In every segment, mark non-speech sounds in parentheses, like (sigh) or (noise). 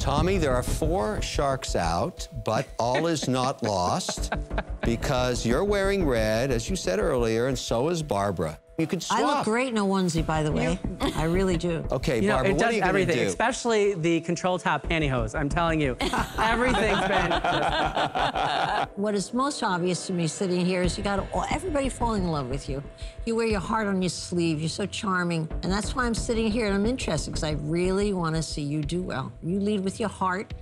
Tommy, there are four sharks out, but all is not lost because you're wearing red, as you said earlier, and so is Barbara. You could swap. I look great in a onesie, by the way. I really do. (laughs) Okay, You know, Barbara, it what are does you gonna everything, do? especially the control top pantyhose. I'm telling you, everything's been. (laughs) (laughs) What is most obvious to me sitting here is you got all, everybody falling in love with you. You wear your heart on your sleeve. You're so charming. And that's why I'm sitting here and I'm interested because I really want to see you do well. You lead with your heart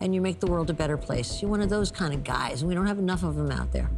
and you make the world a better place. You're one of those kind of guys, and we don't have enough of them out there.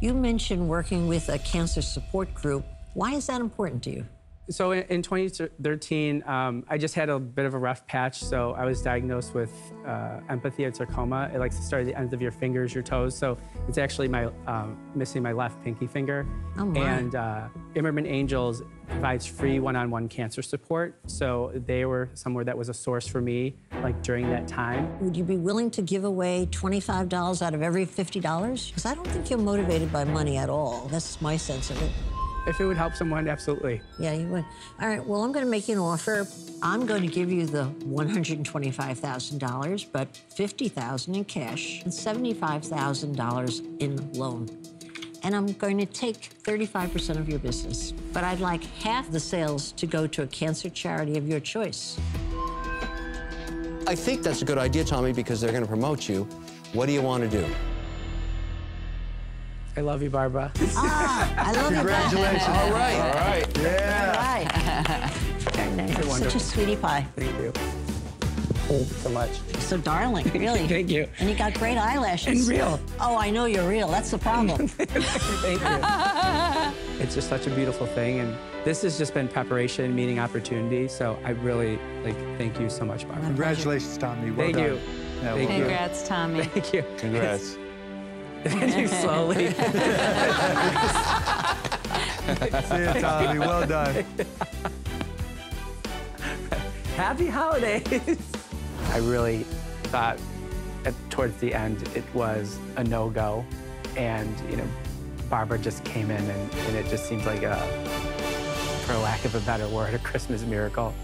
You mentioned working with a cancer support group. Why is that important to you? So in, in 2013, um, I just had a bit of a rough patch. So I was diagnosed with uh, epithelioid sarcoma. It likes to start at the ends of your fingers, your toes. So it's actually my um, missing my left pinky finger. Oh, my. And uh, Imerman Angels provides free one-on-one cancer support. So they were somewhere that was a source for me, like during that time. Would you be willing to give away $25 out of every $50? Because I don't think you're motivated by money at all. That's my sense of it. If it would help someone, absolutely. Yeah, you would. All right, well, I'm going to make you an offer. I'm going to give you the $125,000, but 50,000 in cash and $75,000 in loan. And I'm going to take 35% of your business. But I'd like half the sales to go to a cancer charity of your choice. I think that's a good idea, Tommy, because they're going to promote you. What do you want to do? I love you, Barbara. Ah, I love Congratulations. All right. All right. Yeah. Right. Very nice. Such a sweetie pie. Thank you. Thank you so much. So darling, (laughs) really. Thank you. And you got great eyelashes. And real. Oh, I know you're real. That's the problem. (laughs) Thank you. (laughs) it's just such a beautiful thing, and this has just been preparation, meeting opportunity. So I really like thank you so much, Barbara. Congratulations, Tommy. Well Thank done. you. Yeah, Thank well you. done. Congrats, Tommy. Thank you. Congrats. Slowly. See you, Tommy. Well done. Happy holidays. I really thought at, towards the end it was a no-go, and you know, Barbara just came in, and, and it just seemed like a, for lack of a better word, a Christmas miracle.